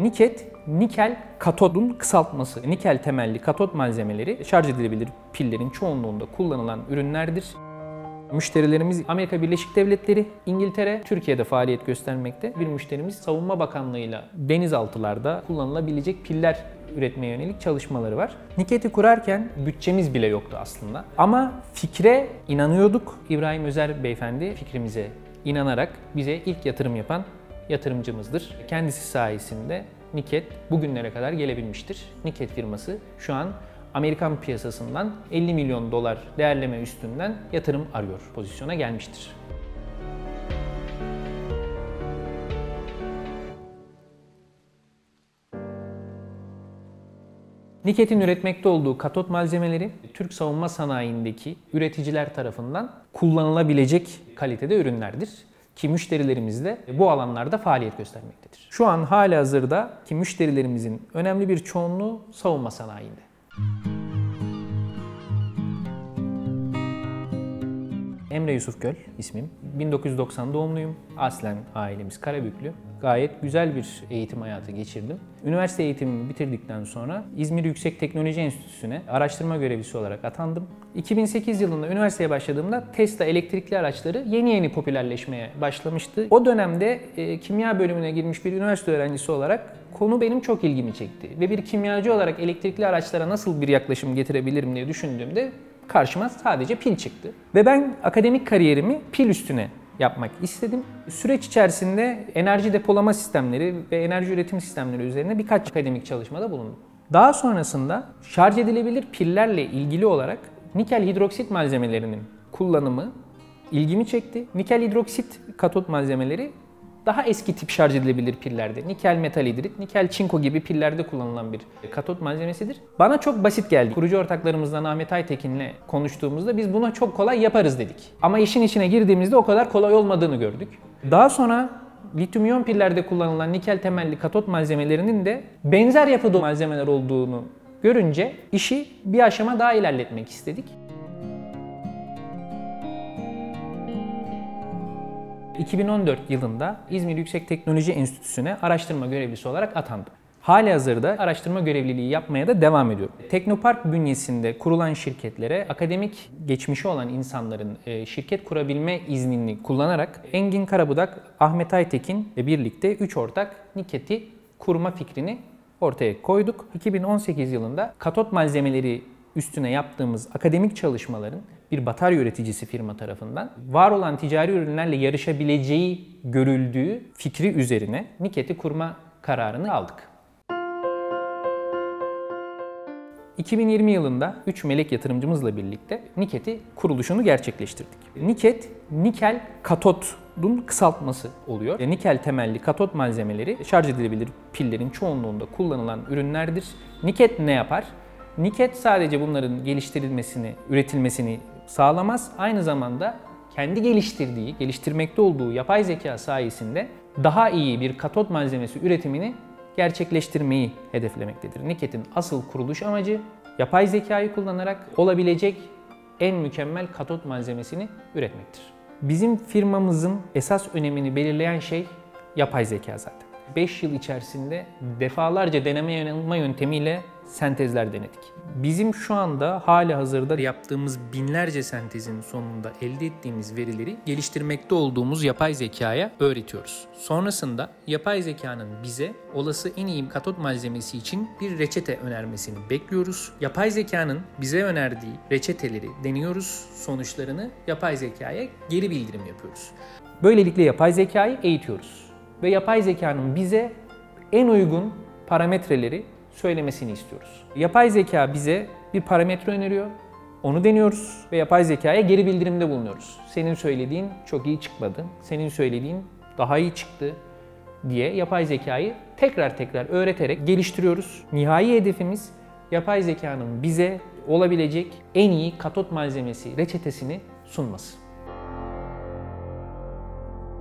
Niket, nikel katodun kısaltması. Nikel temelli katot malzemeleri şarj edilebilir pillerin çoğunluğunda kullanılan ürünlerdir. Müşterilerimiz Amerika Birleşik Devletleri, İngiltere, Türkiye'de faaliyet göstermekte. Bir müşterimiz Savunma Bakanlığı'yla denizaltılarda kullanılabilecek piller üretmeye yönelik çalışmaları var. Niket'i kurarken bütçemiz bile yoktu aslında. Ama fikre inanıyorduk. İbrahim Özer beyefendi fikrimize inanarak bize ilk yatırım yapan yatırımcımızdır. Kendisi sayesinde Niket bugünlere kadar gelebilmiştir. Niket firması şu an Amerikan piyasasından 50 milyon dolar değerleme üstünden yatırım arıyor pozisyona gelmiştir. Niket'in üretmekte olduğu katot malzemeleri Türk savunma sanayindeki üreticiler tarafından kullanılabilecek kalitede ürünlerdir ki müşterilerimiz de bu alanlarda faaliyet göstermektedir. Şu an hali hazırda ki müşterilerimizin önemli bir çoğunluğu savunma sanayinde. Emre Yusuf Göl ismim. 1990 doğumluyum. Aslen ailemiz Karabüklü. Gayet güzel bir eğitim hayatı geçirdim. Üniversite eğitimimi bitirdikten sonra İzmir Yüksek Teknoloji Enstitüsü'ne araştırma görevlisi olarak atandım. 2008 yılında üniversiteye başladığımda Tesla elektrikli araçları yeni yeni popülerleşmeye başlamıştı. O dönemde e, kimya bölümüne girmiş bir üniversite öğrencisi olarak konu benim çok ilgimi çekti. Ve bir kimyacı olarak elektrikli araçlara nasıl bir yaklaşım getirebilirim diye düşündüğümde karşıma sadece pil çıktı. Ve ben akademik kariyerimi pil üstüne yapmak istedim. Süreç içerisinde enerji depolama sistemleri ve enerji üretim sistemleri üzerine birkaç akademik çalışmada bulundum. Daha sonrasında şarj edilebilir pillerle ilgili olarak nikel hidroksit malzemelerinin kullanımı ilgimi çekti. Nikel hidroksit katot malzemeleri daha eski tip şarj edilebilir pillerde. Nikel metal hidrit, nikel çinko gibi pillerde kullanılan bir katot malzemesidir. Bana çok basit geldi. Kurucu ortaklarımızdan Ahmet Aytekin'le konuştuğumuzda biz buna çok kolay yaparız dedik. Ama işin içine girdiğimizde o kadar kolay olmadığını gördük. Daha sonra lityum iyon pillerde kullanılan nikel temelli katot malzemelerinin de benzer yapıda malzemeler olduğunu görünce işi bir aşama daha ilerletmek istedik. 2014 yılında İzmir Yüksek Teknoloji Enstitüsü'ne araştırma görevlisi olarak atandım. Hali hazırda araştırma görevliliği yapmaya da devam ediyorum. Teknopark bünyesinde kurulan şirketlere akademik geçmişi olan insanların e, şirket kurabilme iznini kullanarak Engin Karabudak, Ahmet Aytekin ve birlikte 3 ortak Niket'i kurma fikrini ortaya koyduk. 2018 yılında katot malzemeleri üstüne yaptığımız akademik çalışmaların bir batarya üreticisi firma tarafından var olan ticari ürünlerle yarışabileceği görüldüğü fikri üzerine Niket'i kurma kararını aldık. 2020 yılında 3 melek yatırımcımızla birlikte Niket'i kuruluşunu gerçekleştirdik. Niket, nikel katodun kısaltması oluyor. Nikel temelli katot malzemeleri şarj edilebilir pillerin çoğunluğunda kullanılan ürünlerdir. Niket ne yapar? Niket sadece bunların geliştirilmesini, üretilmesini sağlamaz. Aynı zamanda kendi geliştirdiği, geliştirmekte olduğu yapay zeka sayesinde daha iyi bir katot malzemesi üretimini gerçekleştirmeyi hedeflemektedir. Niket'in asıl kuruluş amacı yapay zekayı kullanarak olabilecek en mükemmel katot malzemesini üretmektir. Bizim firmamızın esas önemini belirleyen şey yapay zeka zaten. 5 yıl içerisinde defalarca deneme yanılma yöntemiyle sentezler denedik. Bizim şu anda hali hazırda yaptığımız binlerce sentezin sonunda elde ettiğimiz verileri geliştirmekte olduğumuz yapay zekaya öğretiyoruz. Sonrasında yapay zekanın bize olası en iyi katot malzemesi için bir reçete önermesini bekliyoruz. Yapay zekanın bize önerdiği reçeteleri deniyoruz. Sonuçlarını yapay zekaya geri bildirim yapıyoruz. Böylelikle yapay zekayı eğitiyoruz. Ve yapay zekanın bize en uygun parametreleri söylemesini istiyoruz. Yapay zeka bize bir parametre öneriyor. Onu deniyoruz ve yapay zekaya geri bildirimde bulunuyoruz. Senin söylediğin çok iyi çıkmadı. Senin söylediğin daha iyi çıktı diye yapay zekayı tekrar tekrar öğreterek geliştiriyoruz. Nihai hedefimiz yapay zekanın bize olabilecek en iyi katot malzemesi reçetesini sunması.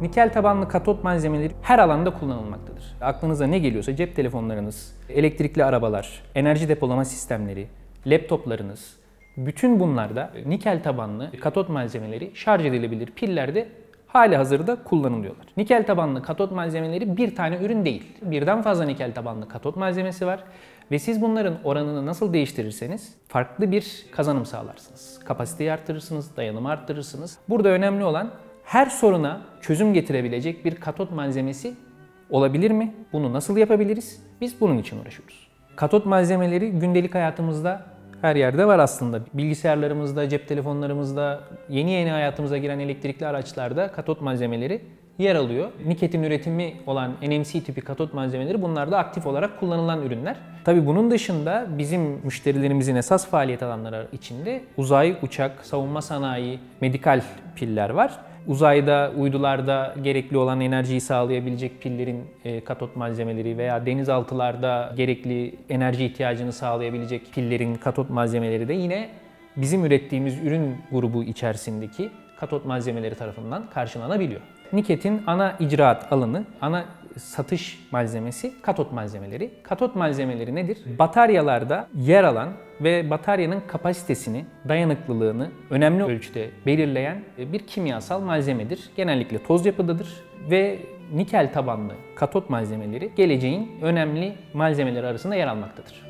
Nikel tabanlı katot malzemeleri her alanda kullanılmaktadır. Aklınıza ne geliyorsa cep telefonlarınız, elektrikli arabalar, enerji depolama sistemleri, laptoplarınız, bütün bunlarda nikel tabanlı katot malzemeleri şarj edilebilir pillerde hali hazırda kullanılıyorlar. Nikel tabanlı katot malzemeleri bir tane ürün değil. Birden fazla nikel tabanlı katot malzemesi var. Ve siz bunların oranını nasıl değiştirirseniz farklı bir kazanım sağlarsınız. Kapasiteyi arttırırsınız, dayanımı arttırırsınız. Burada önemli olan her soruna çözüm getirebilecek bir katot malzemesi olabilir mi? Bunu nasıl yapabiliriz? Biz bunun için uğraşıyoruz. Katot malzemeleri gündelik hayatımızda her yerde var aslında. Bilgisayarlarımızda, cep telefonlarımızda, yeni yeni hayatımıza giren elektrikli araçlarda katot malzemeleri yer alıyor. Niket'in üretimi olan NMC tipi katot malzemeleri bunlar da aktif olarak kullanılan ürünler. Tabii bunun dışında bizim müşterilerimizin esas faaliyet alanları içinde uzay, uçak, savunma sanayi, medikal piller var. Uzayda, uydularda gerekli olan enerjiyi sağlayabilecek pillerin e, katot malzemeleri veya denizaltılarda gerekli enerji ihtiyacını sağlayabilecek pillerin katot malzemeleri de yine bizim ürettiğimiz ürün grubu içerisindeki katot malzemeleri tarafından karşılanabiliyor. Niket'in ana icraat alanı, ana satış malzemesi katot malzemeleri. Katot malzemeleri nedir? Bataryalarda yer alan ve bataryanın kapasitesini, dayanıklılığını önemli ölçüde belirleyen bir kimyasal malzemedir. Genellikle toz yapıdadır ve nikel tabanlı katot malzemeleri geleceğin önemli malzemeleri arasında yer almaktadır.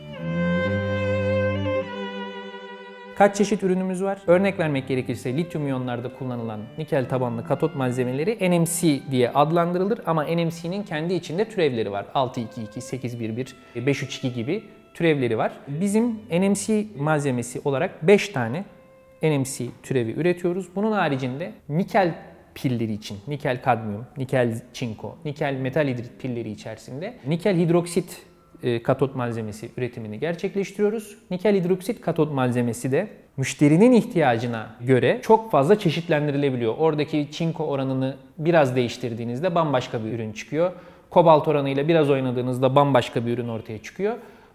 Kaç çeşit ürünümüz var? Örnek vermek gerekirse lityum iyonlarda kullanılan nikel tabanlı katot malzemeleri NMC diye adlandırılır ama NMC'nin kendi içinde türevleri var. 622, 811, 532 gibi türevleri var. Bizim NMC malzemesi olarak 5 tane NMC türevi üretiyoruz. Bunun haricinde nikel pilleri için nikel kadmiyum, nikel çinko, nikel metal hidrit pilleri içerisinde nikel hidroksit katot malzemesi üretimini gerçekleştiriyoruz. Nikel hidroksit katot malzemesi de müşterinin ihtiyacına göre çok fazla çeşitlendirilebiliyor. Oradaki çinko oranını biraz değiştirdiğinizde bambaşka bir ürün çıkıyor. Kobalt oranıyla biraz oynadığınızda bambaşka bir ürün ortaya çıkıyor.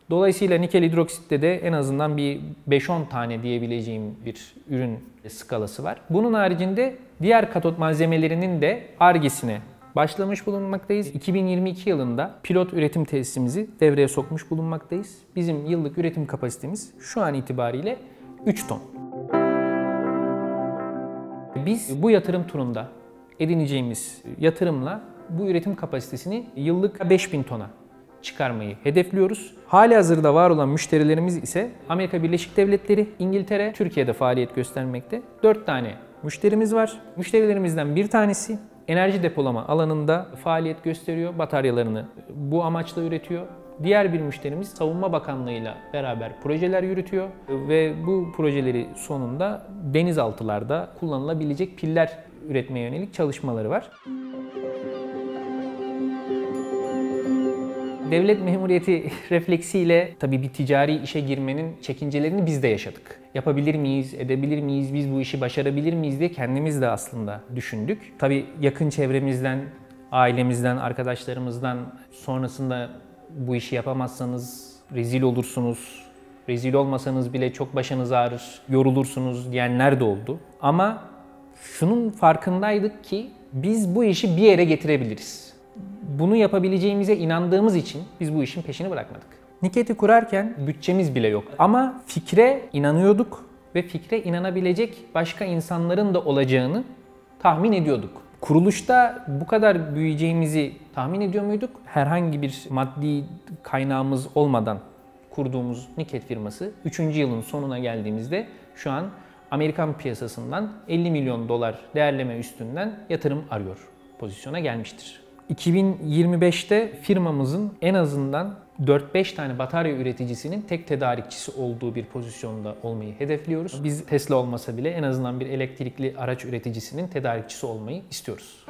Dolayısıyla nikel hidroksitte de en azından bir 5-10 tane diyebileceğim bir ürün skalası var. Bunun haricinde diğer katot malzemelerinin de argesine başlamış bulunmaktayız. 2022 yılında pilot üretim tesisimizi devreye sokmuş bulunmaktayız. Bizim yıllık üretim kapasitemiz şu an itibariyle 3 ton. Biz bu yatırım turunda edineceğimiz yatırımla bu üretim kapasitesini yıllık 5000 tona çıkarmayı hedefliyoruz. Hali hazırda var olan müşterilerimiz ise Amerika Birleşik Devletleri, İngiltere, Türkiye'de faaliyet göstermekte. 4 tane müşterimiz var. Müşterilerimizden bir tanesi enerji depolama alanında faaliyet gösteriyor. Bataryalarını bu amaçla üretiyor. Diğer bir müşterimiz Savunma Bakanlığı ile beraber projeler yürütüyor ve bu projeleri sonunda denizaltılarda kullanılabilecek piller üretmeye yönelik çalışmaları var. Devlet memuriyeti refleksiyle tabii bir ticari işe girmenin çekincelerini biz de yaşadık. Yapabilir miyiz, edebilir miyiz, biz bu işi başarabilir miyiz diye kendimiz de aslında düşündük. Tabii yakın çevremizden, ailemizden, arkadaşlarımızdan sonrasında bu işi yapamazsanız rezil olursunuz, rezil olmasanız bile çok başınız ağrır, yorulursunuz diyenler de oldu. Ama şunun farkındaydık ki biz bu işi bir yere getirebiliriz. Bunu yapabileceğimize inandığımız için biz bu işin peşini bırakmadık. Niket'i kurarken bütçemiz bile yok. Ama fikre inanıyorduk ve fikre inanabilecek başka insanların da olacağını tahmin ediyorduk. Kuruluşta bu kadar büyüyeceğimizi tahmin ediyor muyduk? Herhangi bir maddi kaynağımız olmadan kurduğumuz Niket firması 3. yılın sonuna geldiğimizde şu an Amerikan piyasasından 50 milyon dolar değerleme üstünden yatırım arıyor pozisyona gelmiştir. 2025'te firmamızın en azından 4-5 tane batarya üreticisinin tek tedarikçisi olduğu bir pozisyonda olmayı hedefliyoruz. Biz Tesla olmasa bile en azından bir elektrikli araç üreticisinin tedarikçisi olmayı istiyoruz.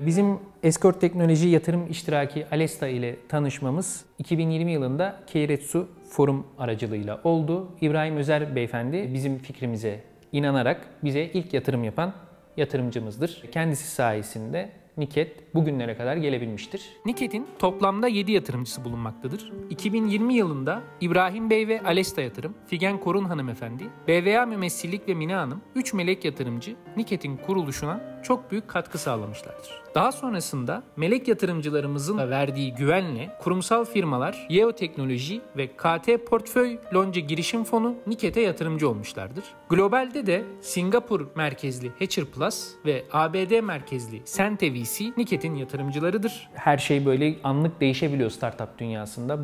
Bizim Escort Teknoloji Yatırım İştiraki Alesta ile tanışmamız 2020 yılında Keiretsu Forum aracılığıyla oldu. İbrahim Özer beyefendi bizim fikrimize inanarak bize ilk yatırım yapan yatırımcımızdır. Kendisi sayesinde Niket bugünlere kadar gelebilmiştir. Niket'in toplamda 7 yatırımcısı bulunmaktadır. 2020 yılında İbrahim Bey ve Alesta Yatırım, Figen Korun hanımefendi, BVA Mümessillik ve Mina Hanım 3 melek yatırımcı Niket'in kuruluşuna çok büyük katkı sağlamışlardır. Daha sonrasında melek yatırımcılarımızın da verdiği güvenle kurumsal firmalar Yeo Teknoloji ve KT Portföy Lonca Girişim Fonu Niket'e yatırımcı olmuşlardır. Globalde de Singapur merkezli Hatcher Plus ve ABD merkezli Sente VC Niket'in yatırımcılarıdır. Her şey böyle anlık değişebiliyor startup dünyasında.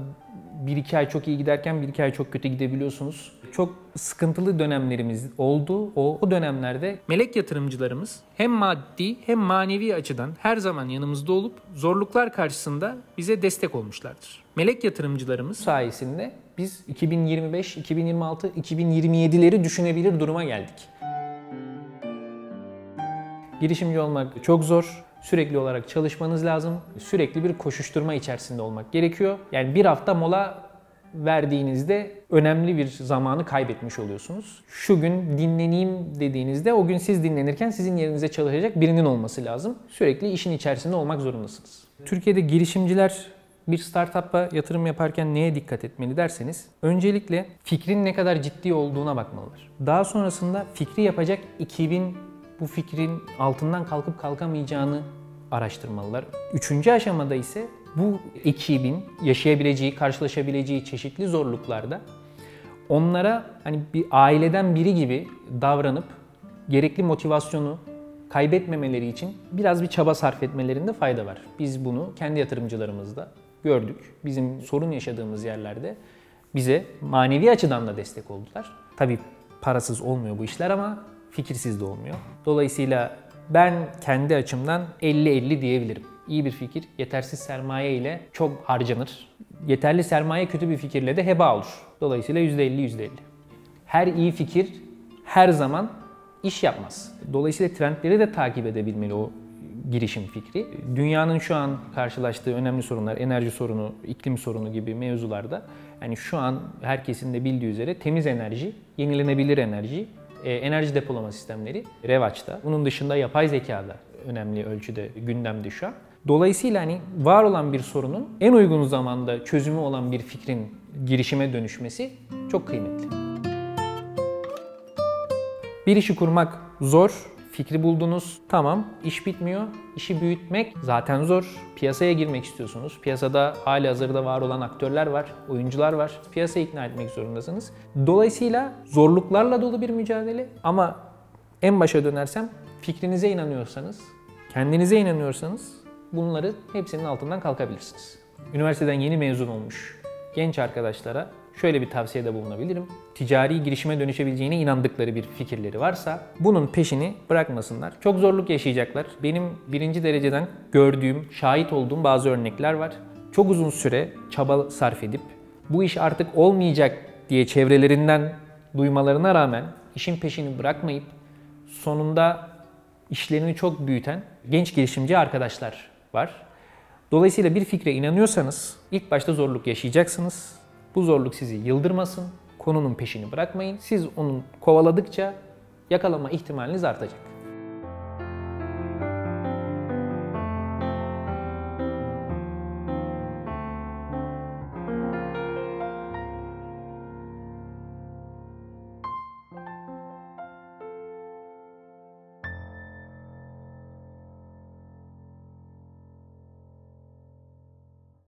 Bir iki ay çok iyi giderken bir iki ay çok kötü gidebiliyorsunuz. Çok sıkıntılı dönemlerimiz oldu. O, o dönemlerde melek yatırımcılarımız hem maddi hem manevi açıdan her zaman yanımızda olup zorluklar karşısında bize destek olmuşlardır. Melek yatırımcılarımız sayesinde biz 2025, 2026, 2027'leri düşünebilir duruma geldik. Girişimci olmak çok zor. Sürekli olarak çalışmanız lazım. Sürekli bir koşuşturma içerisinde olmak gerekiyor. Yani bir hafta mola verdiğinizde önemli bir zamanı kaybetmiş oluyorsunuz. Şu gün dinleneyim dediğinizde o gün siz dinlenirken sizin yerinize çalışacak birinin olması lazım. Sürekli işin içerisinde olmak zorundasınız. Türkiye'de girişimciler bir startup'a yatırım yaparken neye dikkat etmeli derseniz öncelikle fikrin ne kadar ciddi olduğuna bakmalılar. Daha sonrasında fikri yapacak ekibin bu fikrin altından kalkıp kalkamayacağını araştırmalılar. Üçüncü aşamada ise bu ekibin yaşayabileceği, karşılaşabileceği çeşitli zorluklarda onlara hani bir aileden biri gibi davranıp gerekli motivasyonu kaybetmemeleri için biraz bir çaba sarf etmelerinde fayda var. Biz bunu kendi yatırımcılarımızda gördük. Bizim sorun yaşadığımız yerlerde bize manevi açıdan da destek oldular. Tabii parasız olmuyor bu işler ama fikirsiz de olmuyor. Dolayısıyla ben kendi açımdan 50-50 diyebilirim. İyi bir fikir yetersiz sermaye ile çok harcanır. Yeterli sermaye kötü bir fikirle de heba olur. Dolayısıyla %50 %50. Her iyi fikir her zaman iş yapmaz. Dolayısıyla trendleri de takip edebilmeli o girişim fikri. Dünyanın şu an karşılaştığı önemli sorunlar, enerji sorunu, iklim sorunu gibi mevzularda yani şu an herkesin de bildiği üzere temiz enerji, yenilenebilir enerji enerji depolama sistemleri revaçta. Bunun dışında yapay zeka da önemli ölçüde gündemde şu an. Dolayısıyla hani var olan bir sorunun en uygun zamanda çözümü olan bir fikrin girişime dönüşmesi çok kıymetli. Bir işi kurmak zor, fikri buldunuz. Tamam, iş bitmiyor. İşi büyütmek zaten zor. Piyasaya girmek istiyorsunuz. Piyasada hali hazırda var olan aktörler var, oyuncular var. Piyasayı ikna etmek zorundasınız. Dolayısıyla zorluklarla dolu bir mücadele ama en başa dönersem fikrinize inanıyorsanız, kendinize inanıyorsanız bunları hepsinin altından kalkabilirsiniz. Üniversiteden yeni mezun olmuş genç arkadaşlara şöyle bir tavsiyede bulunabilirim. Ticari girişime dönüşebileceğine inandıkları bir fikirleri varsa bunun peşini bırakmasınlar. Çok zorluk yaşayacaklar. Benim birinci dereceden gördüğüm, şahit olduğum bazı örnekler var. Çok uzun süre çaba sarf edip bu iş artık olmayacak diye çevrelerinden duymalarına rağmen işin peşini bırakmayıp sonunda işlerini çok büyüten genç girişimci arkadaşlar var. Dolayısıyla bir fikre inanıyorsanız ilk başta zorluk yaşayacaksınız. Bu zorluk sizi yıldırmasın, konunun peşini bırakmayın. Siz onun kovaladıkça yakalama ihtimaliniz artacak.